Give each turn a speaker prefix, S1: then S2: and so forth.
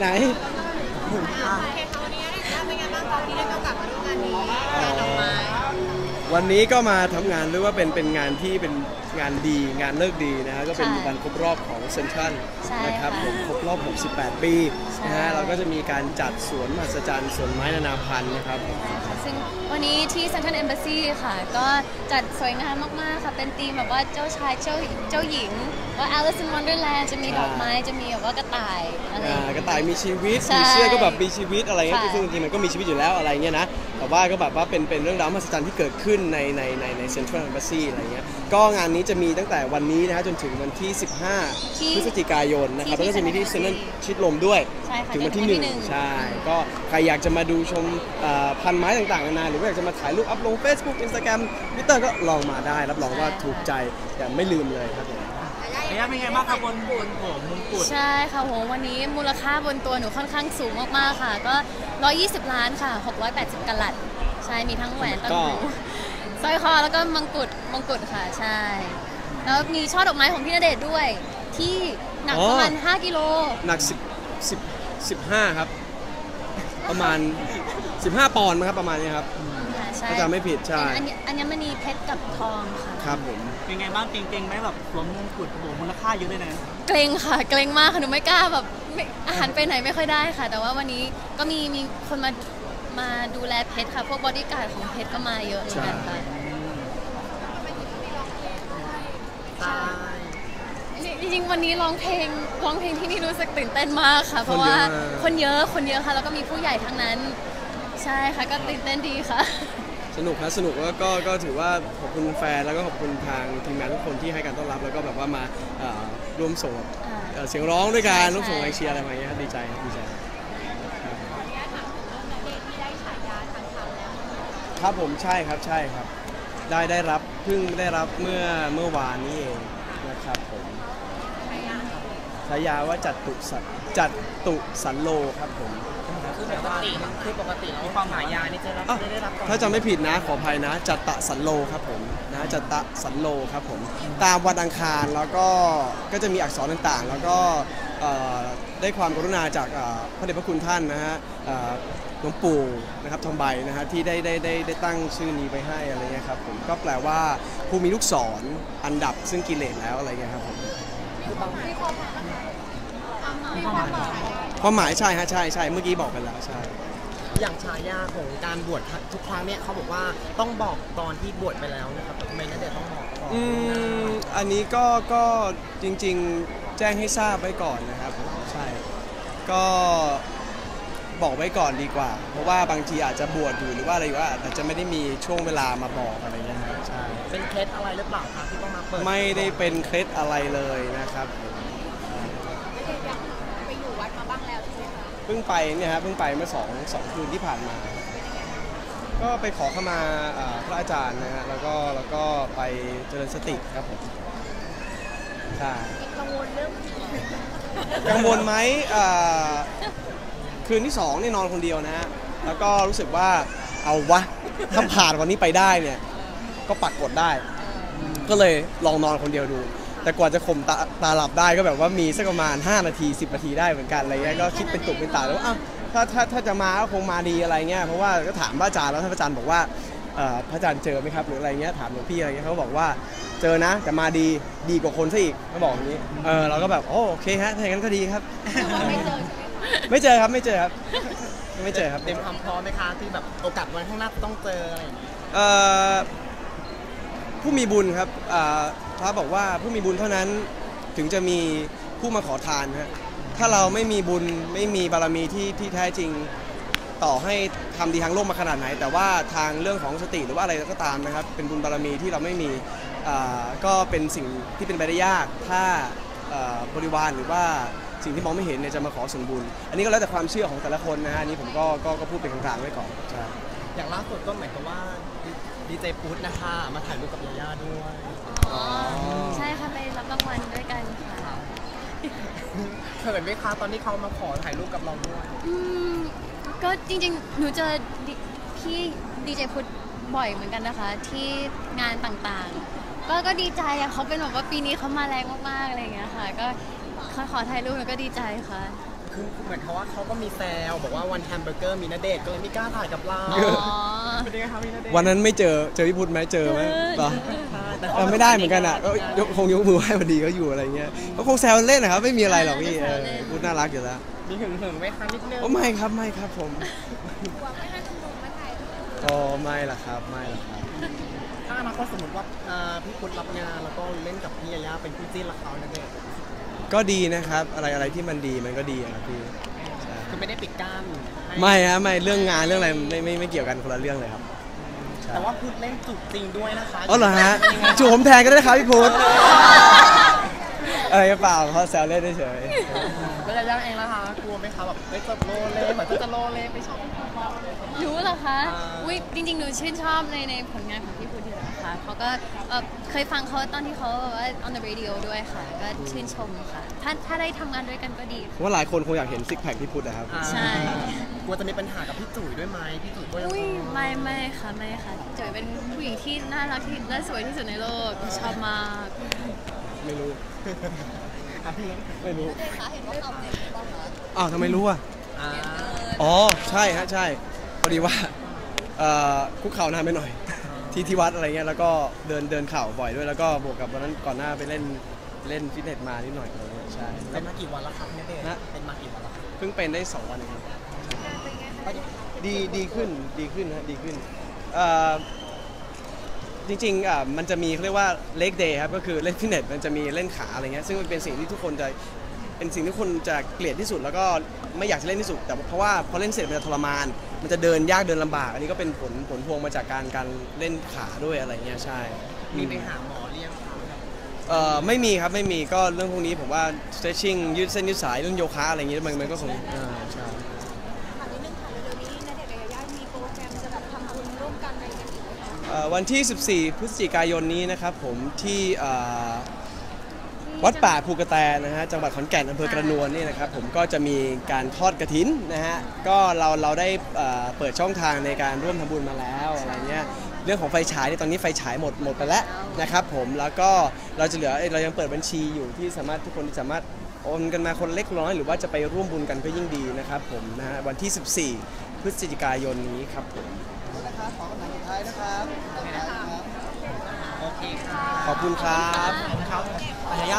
S1: ไหน
S2: โอเคค่ะวันนี้ได้เป็นไงบ้างคะที่ได้มีโอกาสมาร่วมงานนี้งานดอกไม้
S1: วันนี้ก็มาทำงานเรียกว่าเป็นเป็นงานที่เป็นงานดีงานเลิกดีนะฮะก็เป็น
S3: ค่ะ
S1: วันครบรอบของเซนทรัล
S3: ใช่
S1: นะครับ
S3: ค่ะ
S1: ผมครบรอบ 68 ปี
S3: ใช่
S1: นะฮะเราก็จะมีการจัดสวนมหัศจรรย์สวนไม้นานาพันธุ์นะครับ
S3: ค่ะซึ่งวันนี้ที่ Central Embassy ค่ะ ก็จัดสวยงามมากๆ ค่ะ เป็นธีมแบบว่าเจ้าชายเจ้าเจ้าหญิง ว่า Alice in Wonderland จะมีดอกไม้จะมีแบบว่ากระต่ายอะไรอย่า
S1: อ่าง
S3: เงี้ย
S1: กระต่ายมีชีวิต
S3: ใช่
S1: มีเสื้อก็แบบมีชีวิตอะไรเงี้ย
S3: ค่ะ
S1: ซึ่งจริงๆมันก็มีชีวิตอยู่แล้วอะไรเงี้ยนะ แต่ว่าก็แบบว่าเป็นเป็นเรื่องราวมหัศจรรย์ที่เกิดขึ้นในในในในเซ็นทรัล e อ b บ s ซีอะไรเงี้ย ก็งานนี้จะมีตั้งแต่วันนี้นะฮะจนถึงวันที่
S3: ที่
S1: 15พฤศจิกายนนะครับ
S3: ที่
S1: แล้วก็จะมีที่เซ็นทรัล
S3: ที่
S1: ชิดลมด้วย
S3: ใช่ค่ะ
S1: ถึงวันที่
S3: ถึงวันที่หนึ่ง
S1: 1ใช่ ก็ใครอยากจะมาดูชมเอ่อพันไม้ต่างๆนานาหรือว่าอยากจะมาถ่ายรูปอัพลง Facebook Instagram Twitter ก็ลองมาได้ รับรองว่าถูกใจอย่าไม่ลืมเลยครับผม
S4: ระยะเป็นไงบ้างครับบนบนผมมงกุฎ
S3: ใช่ค่ะโหวันนี้มูลค่าบนตัวหนูค่อนข้างสูงมากๆค่ะ ก็ 120 ล้านค่ะ 680กะลัด ใช่มีทั้งแหวนตั้งหูสร้อยคอแล้วก็มงกุฎมงกุฎค่ะใช่ แล้วมีช่อดอกไม้ของพี่ณเดชน์ด้วย ที่หนักประมาณ5กิโล
S1: หนัก10 10 15 ครับ ประมาณ 15 ปอนด์มั้งครับประมาณนี้ครับ
S3: ค่ะใช่
S1: ถ้าจำไม่ผิดใช่
S3: อันนี้อัญมณีเพชรกับทองค่ะ
S1: ครับผม
S4: เป็นไงบ้างเก่งๆไหมแบบสวมมงกุฎโหมูลค่าเยอะเลยนะ
S3: เกร็งค่ะ เกร็งมากค่ะหนูไม่กล้าแบบไม่อาหารไปไหนไม่ค่อยได้ค่ะ แต่ว่าวันนี้ก็มีมีคนมามาดูแลเพชรค่ะ พวกบอดี้การ์ดของเพชรก็มาเยอะเหมือนกันค่ะ
S4: ใช่
S3: จริงๆ วันนี้ร้องเพลงร้องเพลงที่นี่รู้สึกตื่นเต้นมากค่ะ เพราะว่าคนเยอะคนเยอะค่ะแล้วก็มีผู้ใหญ่ทั้งนั้น ใช่ค่ะก็ตื่นเต้นดีค่ะ
S1: สนุกครับสนุกแล้วก็ก็ถือว่าขอบคุณแฟนแล้วก็ขอบคุณทางทีมงานทุกคนที่ให้การต้อนรับ แล้วก็แบบว่ามาเอ่อร่วมส่ง
S3: อ่า
S1: เอ่อเสียงร้องด้วยกัน
S3: ใช่
S1: ร่วมส่ง
S3: ใช่
S1: แรงเชียร์อะไรมาอย่างเงี้ยครับดีใจครับดีใจครับผมใช่ครับใช่ครับ ได้ได้รับเพิ่งได้รับเมื่อเมื่อวานนี้เองนะครับผม ฉายาว่าจัดตุสันจัดตุสันโลครับผม
S5: คือปกติคือปกติแล้วความหมายยานี่จะรับ
S1: อะ
S5: จะได้รับก่อน
S1: ถ้าจำไม่ผิดนะขออภัยนะ จัตตะสันโลครับผมนะจัตตะสันโลครับผมตามวันอังคารแล้วก็ก็จะมีอักษรต่างๆ แล้วก็เอ่อได้ความกรุณาจากเอ่อพระเดชพระคุณท่านนะฮะเอ่อหลวงปู่นะครับทองใบนะฮะที่ได้ได้ได้ได้ตั้งชื่อนี้ไว้ให้อะไรเงี้ยครับผมก็แปลว่าผู้มีลูกศรอันดับซึ่งกิเลสแล้วอะไรเงี้ยครับผม ความหมายใช่ฮะใช่ใช่เมื่อกี้บอกไปแล้วใช่
S5: อย่างฉายาของการบวชทุกครั้งเนี่ยเขาบอกว่าต้องบอกตอนที่บวชไปแล้วนะครับทำไมนั่นเดี๋ยวต้องบอกก่อน
S1: อืมอันนี้ก็ก็จริง ๆ แจ้งให้ทราบไว้ก่อนนะครับ ใช่ ก็ บอกไว้ก่อนดีกว่า เพราะว่าบางทีอาจจะบวชอยู่หรือว่าอะไรอยู่ว่าอาจจะไม่ได้มีช่วงเวลามาบอกอะไรเงี้ยครับใช่
S5: เป็นเคล็ดอะไรหรือเปล่าคะที่ต้องมาเปิด
S1: ไม่ได้เป็นเคล็ดอะไรเลยนะครับเพิ่งไปเนี่ยครับเพิ่งไปเมื่อสองสองคืนที่ผ่านมา ก็ไปขอเข้ามาอ่าพระอาจารย์นะฮะแล้วก็แล้วก็ไปเจริญสติครับผมใช่
S2: กังวลเรื่อง
S1: กังวลไหมอ่า คืนที่สองเนี่ยนอนคนเดียวนะฮะ แล้วก็รู้สึกว่าเอาวะ ถ้าผ่านวันนี้ไปได้เนี่ย ก็ปักกดได้ ก็เลยลองนอนคนเดียวดู แต่กว่าจะข่มตาตาหลับได้ก็แบบว่ามีสักประมาณ 5 นาที 10 นาทีได้เหมือนกันอะไรเงี้ย ก็คิดเป็นตุกเป็นตาแล้วว่าอ้าวถ้าถ้าถ้าจะมาก็คงมาดีอะไรเงี้ย เพราะว่าก็ถามพระอาจารย์แล้วท่านพระอาจารย์บอกว่าเอ่อพระอาจารย์เจอไหมครับหรืออะไรเงี้ย ถามหลวงพี่อะไรเงี้ยเขาบอกว่าเจอนะแต่มาดีดีกว่าคนซะอีกเขาบอกอย่างนี้ เออเราก็แบบโอโอเคฮะถ้าอย่างนั้นก็ดีครับ ไม่เจอครับไม่เจอครับ ไม่เจอครับ
S5: เต็มความพร้อมไหมคะที่แบบโอกาสวันข้างหน้าต้องเจออะไรอย่างเงี้ย
S1: เอ่อผู้มีบุญครับอ่าพระบอกว่าผู้มีบุญเท่านั้นถึงจะมีผู้มาขอทานฮะถ้าเราไม่มีบุญไม่มีบารมีที่ที่แท้จริงต่อให้ทำดีทางโลกมาขนาดไหน แต่ว่าทางเรื่องของสติหรือว่าอะไรก็ตามนะครับ เป็นบุญบารมีที่เราไม่มีอ่าก็เป็นสิ่งที่เป็นไปได้ยาก ถ้าเอ่อบริวารหรือว่า สิ่งที่มองไม่เห็นเนี่ยจะมาขอส่วนบุญ อันนี้ก็แล้วแต่ความเชื่อของแต่ละคนนะฮะอันนี้ผมก็ก็ก็พูดเป็นกลางๆไว้ก่อนใช่
S5: อย่างล่าสุดก็เหมือนกับว่าดีเจพุทธนะคะมาถ่ายรูปกับยาย่าด้วย
S3: อ๋อใช่ค่ะไปรับรางวัลด้วยกันค่ะ
S5: เขินไหมคะตอนที่เขามาขอถ่ายรูปกับเราด้วย
S3: อืมก็จริงๆ หนูเจอดิพี่ดีเจพุทธบ่อยเหมือนกันนะคะ ที่งานต่างๆ ก็ก็ดีใจอะเขาเป็นแบบว่าปีนี้เขามาแรงมากๆอะไรอย่างเงี้ยค่ะ ก็ เขาขอถ่ายรูปหนูก็ดีใจค่ะ
S5: คือเหมือนเขาว่าเขาก็มีแซวบอกว่าวันแฮมเบอร์เกอร์มีนาเดชน์ก็เลยไม่กล้าถ่ายกับเรา
S3: อ๋อ
S5: เป็นยังไงคะมีนาเดชน์
S1: วันนั้นไม่เจอเจอพี่พุทธไหมเจอไหมเหรอ
S5: ใช่แต่
S1: เออไม่ได้เหมือนกันอะก็ยกคงยกมือไหว้พอดีเขาอยู่อะไรเงี้ยก็คงแซวเล่นนะครับไม่มีอะไรหรอกพี่เออพูดน่ารักอยู่แล้ว
S5: มีหึงหึงๆไหมคะนิดนึง
S1: โอ้ไม่ครับไม่ครับผม
S2: หวังไม่ให้คุณลุงมาถ่ายรูป
S1: ก็ไม่ละครับไม่ละครับ
S5: ถ้าอนาคตสมมติว่าอ่าพี่พุทธรับงานแล้วก็เล่นกับพี่ยาย่าเป็นคู่จิ้นละเขานาเดชน์
S1: ก็ดีนะครับ อะไรอะไรที่มันดีมันก็ดีอะครับพี่ใช่
S5: คือไม่ได้ปิดกั้นให้
S1: ไม่ฮะไม่เรื่องงานเรื่องอะไรไม่ไม่ไม่เกี่ยวกันคนละเรื่องเลยครับใช่
S5: แต่ว่าพุทธเล่นจุกจริงด้วยนะคะ
S1: อ๋อเหรอฮะจูบผมแทนก็ได้ครับพี่พุทธอะไรก็เปล่าเขาแซวเล่นเฉย
S5: แล้วยาย่าเองล่ะคะกลัวไหมคะแบบไม่จะโลเลเหมือนจะโลเลไม่ชอบ
S3: รู้เหรอคะ
S5: อ่า
S3: อุ้ยจริงๆ หนูชื่นชอบในในผลงานของพี่พุทธอยู่แล้ว ค่ะเขาก็เอ่อเคยฟังเขาตอนที่เขาแบบว่า on the radio ด้วยค่ะ ก็ชื่นชมค่ะ ถ้าถ้าได้ทำงานด้วยกันก็ดี
S1: ๆผมว่าหลายคนคงอยากเห็นซิกแพคพี่พุทธนะครับ
S5: อ่า
S3: ใช่
S5: กลัวจะมีปัญหากับพี่จุ๋ยด้วยไหมพี่จุ๋ยก็ยัง
S3: อุ้ยไม่ไม่ค่ะไม่ค่ะจุ๋ยเป็นผู้หญิงที่น่ารักที่และสวยที่สุดในโลกชอบมาก
S1: ไม่รู้
S5: อะพี่
S1: ไม่รู้
S2: คะเห็นว่าเขาเนี่ยบ้างเหรอ
S1: อ้าวทำไมรู้อะ
S5: อ่า
S1: อ๋อใช่ฮะใช่พอดีว่าเอ่อคุกเข่านานไปหน่อย ที่ที่วัดอะไรเงี้ยแล้วก็เดินเดินเข่าบ่อยด้วยแล้วก็บวกกับวันนั้นก่อนหน้าไปเล่นเล่นฟิตเนสมานิดหน่อยอะไรเงี้ยใช่
S5: เป็นมากี่วันแล้วครับเนี่ยเดชน์
S1: นะ
S5: เป็นมากี่วันแล้วครับ
S1: เพิ่งเป็นได้สองวันเองครับ ดีดีขึ้นดีขึ้นฮะดีขึ้นเอ่อจริงๆอะมันจะมีเขาเรียกว่าเลกเดย์ครับก็คือเล่นฟิตเนสมันจะมีเล่นขาอะไรเงี้ยซึ่งมันเป็นสิ่งที่ทุกคนจะ เป็นสิ่งที่คนจะเกลียดที่สุด แล้วก็ไม่อยากจะเล่นที่สุด แต่เพราะว่าพอเล่นเสร็จมันจะทรมาน มันจะเดินยากเดินลำบาก อันนี้ก็เป็นผลผลพวงมาจากการการเล่นขาด้วยอะไรเงี้ยใช่
S5: มีไปหาหมอเรียงครับ
S1: เอ่อไม่มีครับไม่มีก็เรื่องพวกนี้ผมว่า stretching ยืดเส้นยืดสายเรื่องโยคะอะไรเงี้ยมันมันก็คงอ่าใช่
S2: ถามนิดนึงค่ะเร็วๆนี้ณเดชน์กับยาย่ามีโปรแกรมจะแบบทำบุญร่วมกันอะไรกันอีกไหมคะ
S1: เอ่อวันที่ 14 พฤศจิกายนนี้นะครับผมที่เอ่อ วัดป่าภูกระแตนะฮะจังหวัดขอนแก่นอำเภอกระนวลนี่นะครับผมก็จะมีการทอดกระถินนะฮะก็เราเราได้เอ่อเปิดช่องทางในการร่วมทำบุญมาแล้วอะไรเงี้ยเรื่องของไฟฉายเนี่ยตอนนี้ไฟฉายหมดหมดไปแล้วนะครับผมแล้วก็เราจะเหลือเอ้ยเรายังเปิดบัญชีอยู่ที่สามารถทุกคนสามารถโอนกันมาคนเล็กน้อยหรือว่าจะไปร่วมบุญกันก็ยิ่งดีนะครับผมนะฮะวันที่ 14 พฤศจิกายนนี้ครับผมนะครับขอกำลังสุดท้ายนะครับ
S5: โอเคค่ะ
S1: ขอบคุณครับ
S5: ครับยาย่า